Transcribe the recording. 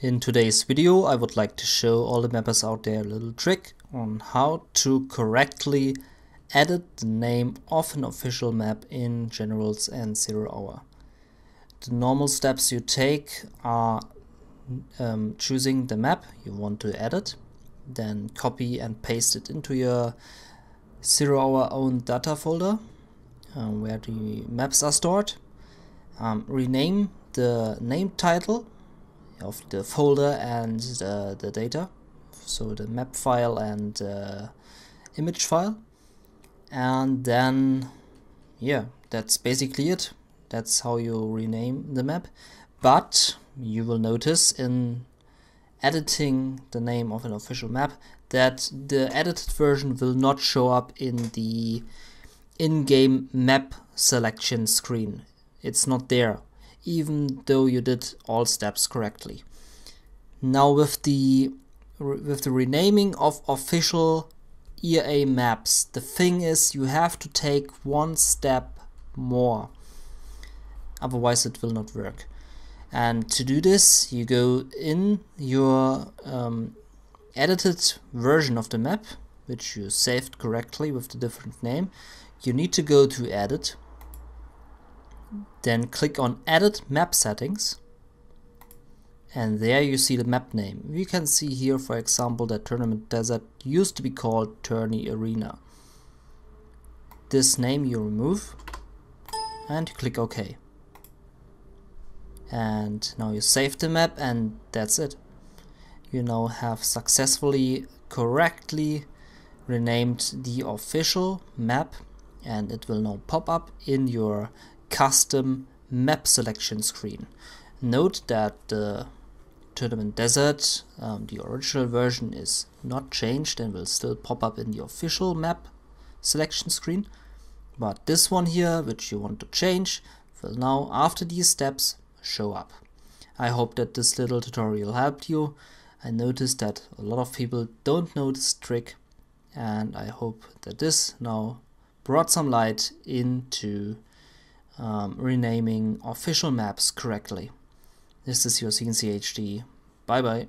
In today's video I would like to show all the mappers out there a little trick on how to correctly edit the name of an official map in Generals and Zero Hour. The normal steps you take are um, choosing the map you want to edit, then copy and paste it into your Zero Hour own data folder um, where the maps are stored, um, rename the name title of the folder and the, the data. So the map file and uh, image file. And then yeah that's basically it. That's how you rename the map. But you will notice in editing the name of an official map that the edited version will not show up in the in-game map selection screen. It's not there even though you did all steps correctly. Now with the with the renaming of official EA maps, the thing is you have to take one step more. Otherwise it will not work. And to do this, you go in your um, edited version of the map, which you saved correctly with the different name. You need to go to Edit, then click on Edit Map Settings and there you see the map name. You can see here for example that Tournament Desert used to be called Tourney Arena. This name you remove and click OK. And now you save the map and that's it. You now have successfully correctly renamed the official map and it will now pop up in your custom map selection screen. Note that the Tournament Desert, um, the original version is not changed and will still pop up in the official map selection screen. But this one here, which you want to change, will now, after these steps, show up. I hope that this little tutorial helped you. I noticed that a lot of people don't know this trick and I hope that this now brought some light into um, renaming official maps correctly. This is your CNC HD. Bye bye.